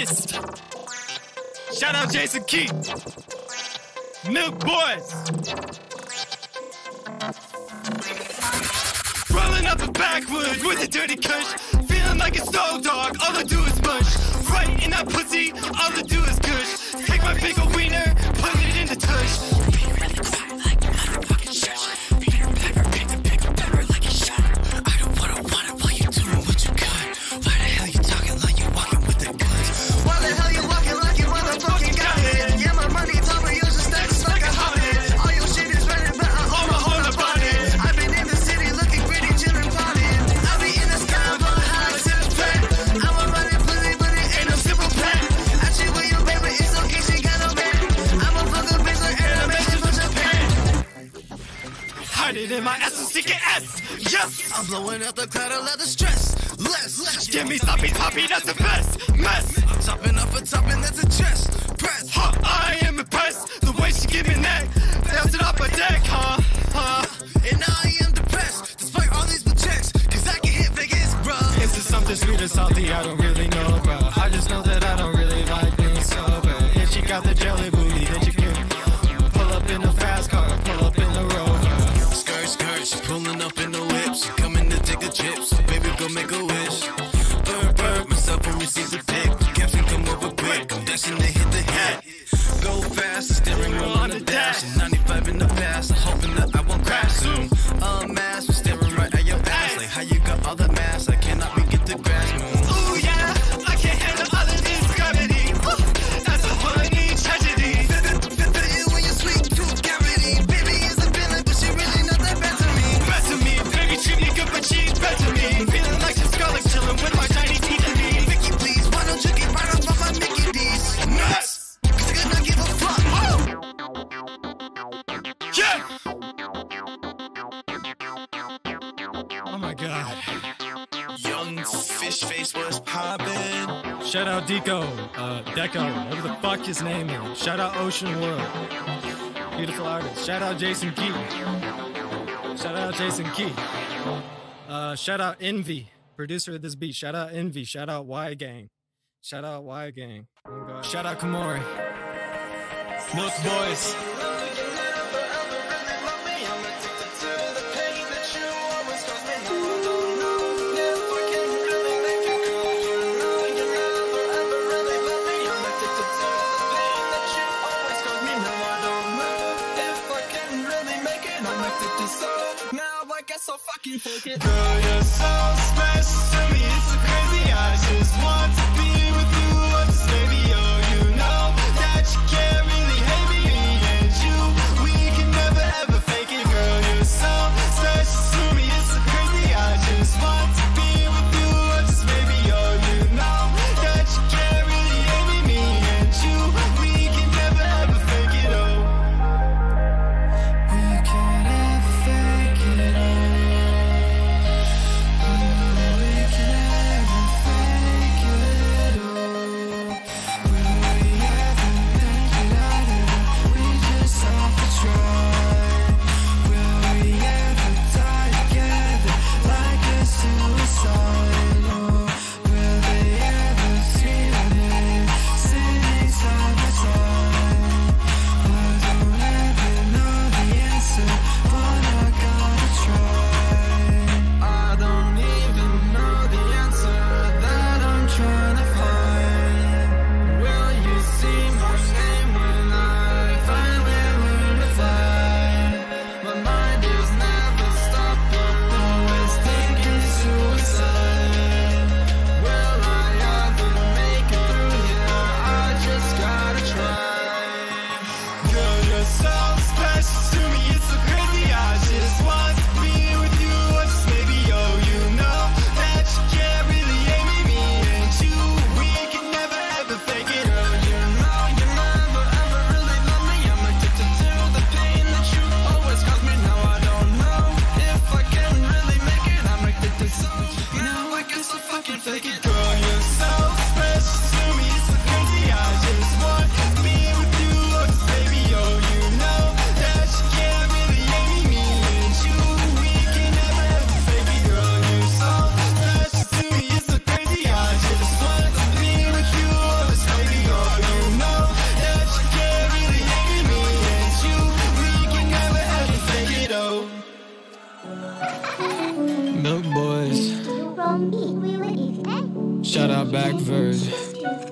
Fist. Shout out Jason Keith. Milk Boys. Rolling up a backwoods with a dirty kush. Feeling like a snow dog, all I do is mush. Right in that pussy, all I do is gush. Take my big wiener, in my S-O-C-K-S. Yes! I'm blowing out the cloud of leather stress. Less, less. Give me sloppy toppy, that's the best. Mess. I'm topping off a topping, that's a chest. Press. Huh, I am impressed. The way she give me neck. Bouncing off my deck, huh? Huh? And I am depressed, despite all these checks, cause I can hit Vegas, bruh. Is it something sweet or salty? I don't really know, bro. She pulling up in the whip. She coming to take the chips. Baby, go make a wish. Bird, bird, myself and receive the dick. Caption come over quick. I'm dashing to hit the hat. Go fast, steering wheel on the dash. 95 fish face was poppin'. Shout out Deco, uh, Deco, whatever the fuck his name is. Shout out Ocean World. Beautiful artist. Shout out Jason Key. Shout out Jason Key. Uh, shout out Envy, producer of this beat. Shout out Envy. Shout out Y Gang. Shout out Y Gang. Oh Shout out Kamori. Milk Boys. Fuck it.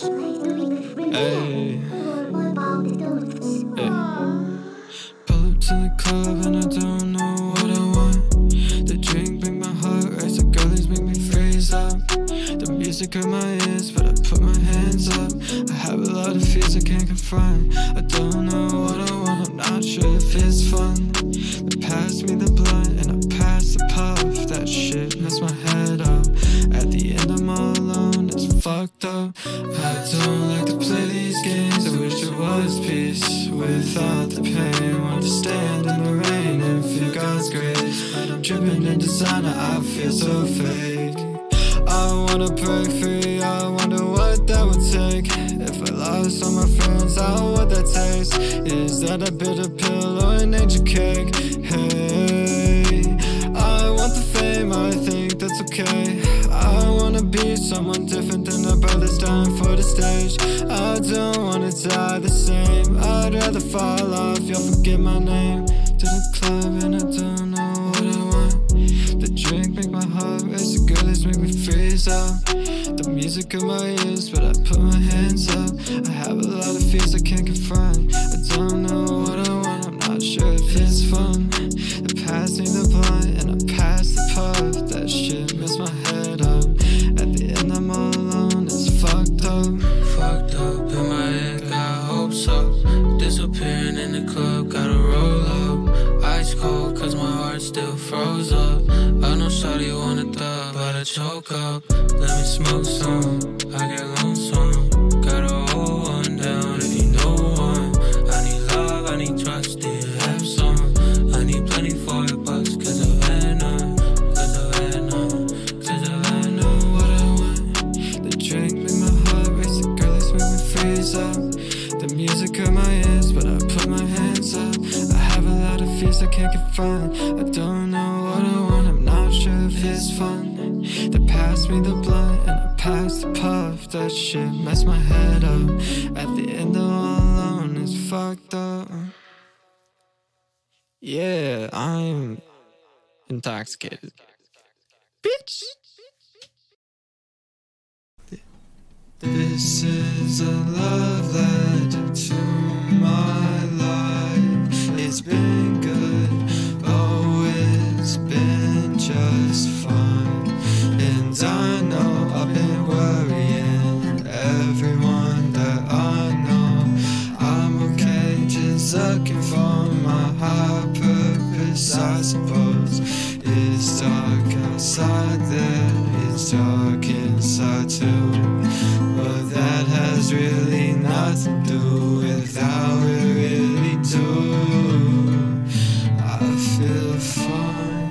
Pull up to the club and I don't know what I want. The drink make my heart race, the girls make me freeze up. The music hurt my ears, but I put my hands up. I have a lot of fears I can't confront. I don't. Is that a bitter pill or an angel cake? Hey, I want the fame, I think that's okay. I wanna be someone different than the brothers dying for the stage. I don't wanna die the same, I'd rather fall off, y'all forget my name. To the club and I don't know what I want. The drink make my heart race, the girlies make me freeze up. The music in my ears, but I put my hands up. I have a lot of fears I can't confront. I don't know what I want, I'm not sure if it's fun. They pass me the blunt and I pass the puff. That shit messed my head up. At the end, I'm all alone, it's fucked up. Fucked up in my head, got hopes up. Disappearing in the club, gotta roll up. Ice cold, cause my heart still froze up. I know Shawty wanna thug, but I choke up. Let me smoke some, I get lonesome. Me the blunt and I pass the puff. That shit messed my head up. At the end, I'm alone, it's fucked up. Yeah, I'm intoxicated. Bitch! This is a love letter to my life. It's been feel fine.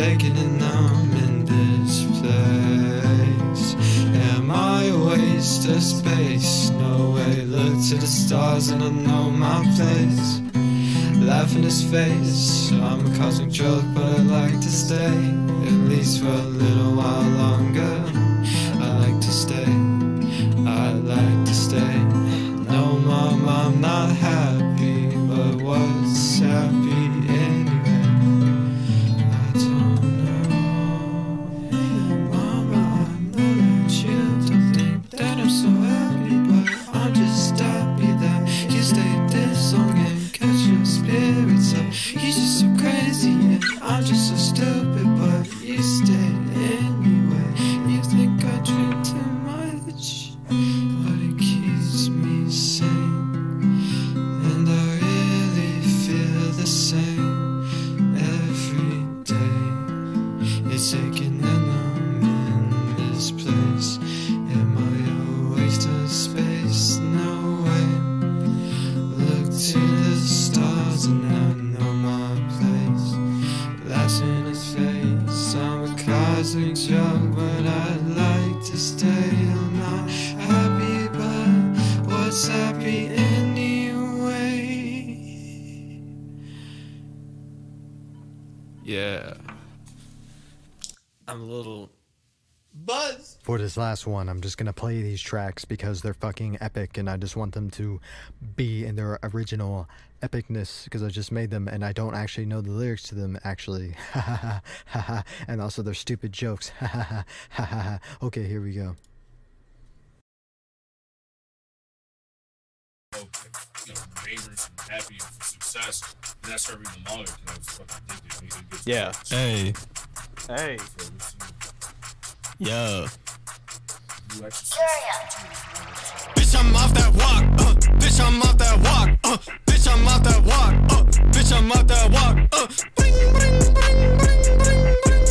Aching and numb in this place. Am I a waste of space? No way. Look to the stars and I know my place. Laugh in his face. I'm a cosmic joke, but I like to stay. At least for a little while longer. I like to stay. I like to stay. No, mom, I'm not Yeah. I'm a little Buzz. For this last one, I'm just gonna play these tracks because they're fucking epic and I just want them to be in their original epicness because I just made them and I don't actually know the lyrics to them actually. and also they're stupid jokes. okay, here we go. you know, and happy and success. And that's her reading the manga because I was fucking addicted. Nigga, it gets Yeah. Hey. Hey. So Yo. you Bitch, I'm off that walk. Uh, bitch, I'm off that walk. Uh, bitch, I'm off that walk. Uh, bitch, I'm off that walk. Uh, bring, bring, bring, bring, bring, bring, bring.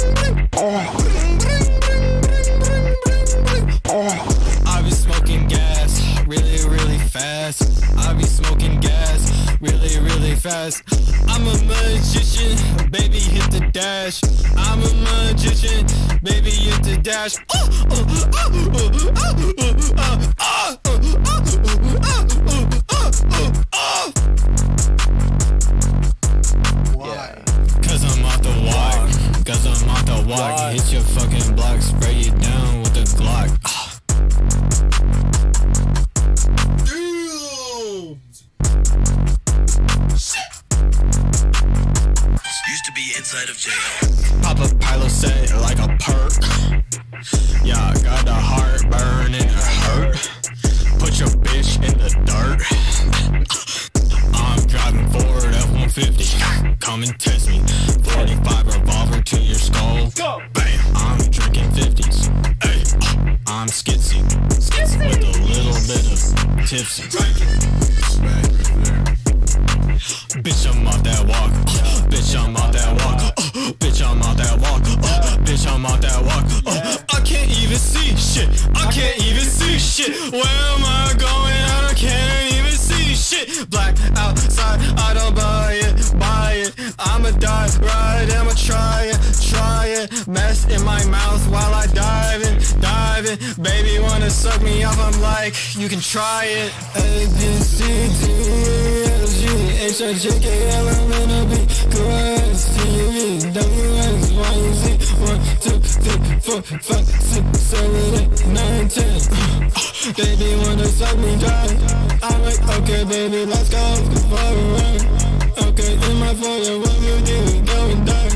Bring, bring, bring, bring, bring, bring, bring. I be smoking gas really, really fast. I be smoking gas really, really fast. I'm a magician, baby, hit the dash. I'm a magician, baby, hit the dash. Why? Cause I'm off the walk. Cause I'm off the walk. Hit your fucking Used to be inside of jail. Pop a pilot set like a perk. Yeah, got the heartburn and it hurt. Put your bitch in the dirt. I'm driving Ford F-150. Come and test me. 45 revolver to your skull. Go. Bam. I'm drinking 50s. Hey, I'm skitsy. With a little bit of tipsy. Bitch, I'm off that walk. Bitch, I'm off that walk. Bitch, I'm off that walk. Bitch, I'm off that walk. I can't even see shit. I can't even see shit. Where am I going? I can't even see shit. Black outside, I don't buy it, buy it. I'ma die right, I'ma try it, try it. Mess in my mouth while I dive in, dive. Baby wanna suck me up, I'm like, you can try it. A, B, C, D, H-I-J-K-L-M-N-O-B Q-R-S-T-U-V-W-X-Y-Z 1, 2, 3, 4, 5, 6, 7, 8, 9, 10 Baby wanna suck me dry I'm like, okay baby, let's go for a run Okay, in my phone, what you doing? Going dark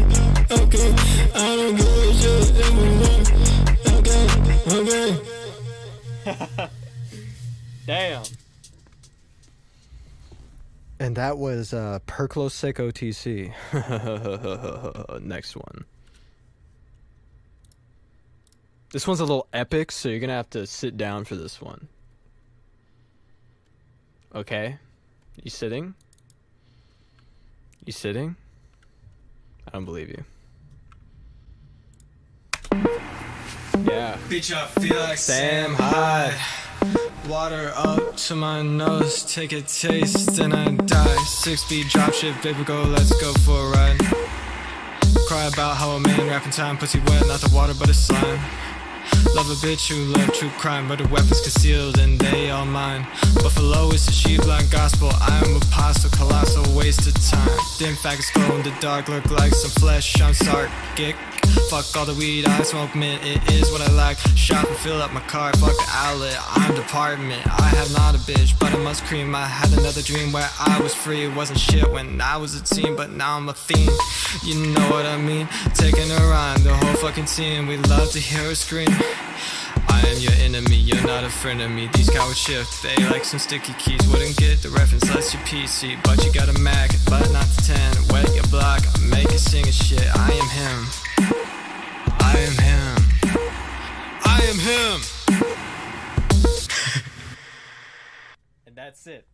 Okay, I don't give a shit if we run And that was uh, Perclosick OTC. Next one. This one's a little epic, so you're gonna have to sit down for this one. Okay? You sitting? You sitting? I don't believe you. Yeah. Bitch, I feel like Sam Hyde. Water up to my nose, take a taste, then I die. Six speed drop shit, baby, go, let's go for a ride. Cry about how a man rapping time, pussy wet, not the water, but it's slime. Love a bitch who love true crime, but her weapons concealed and they all mine. Buffalo is the sheep blind gospel. I am apostle, colossal waste of time. Dim faggots glow in the dark, look like some flesh. I'm sarkic. Fuck all the weed I smoke, mint. It is what I like. Shop and fill up my car. Fuck the outlet. I'm department. I have not a bitch, but I must cream. I had another dream where I was free. It wasn't shit when I was a teen, but now I'm a fiend. You know what I mean? Taking a rhyme, the whole fucking team. We love to hear her scream. I am your enemy, you're not a friend of me. These cowards shift, they like some sticky keys. Wouldn't get the reference, that's your PC. But you got a Mac, but not the 10. Wet your block, make it sing a shit. I am him. I am him. I am him. and that's it.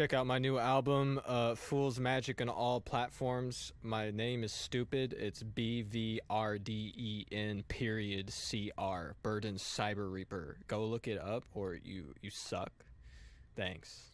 Check out my new album, uh, Fool's Magic on all platforms. My name is stupid. It's B V R D E N period C R. Burden Cyber Reaper. Go look it up or you you suck. Thanks.